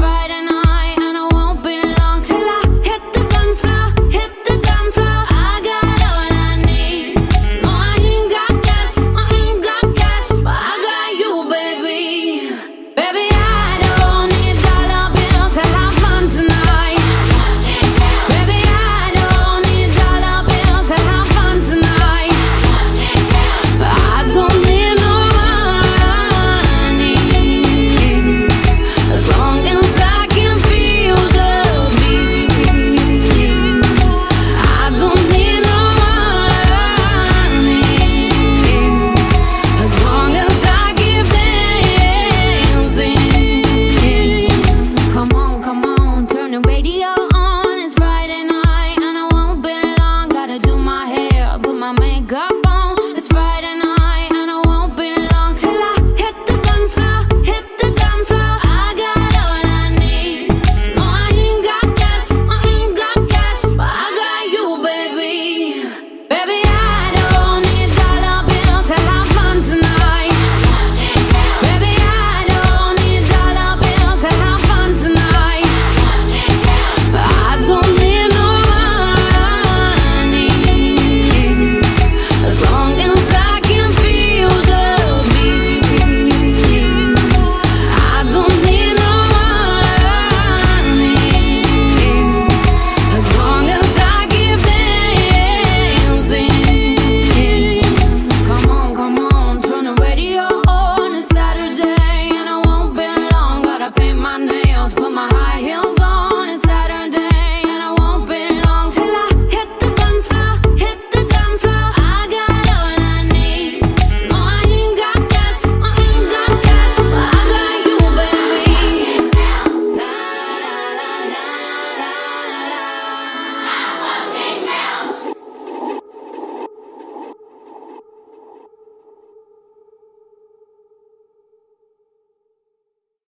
right.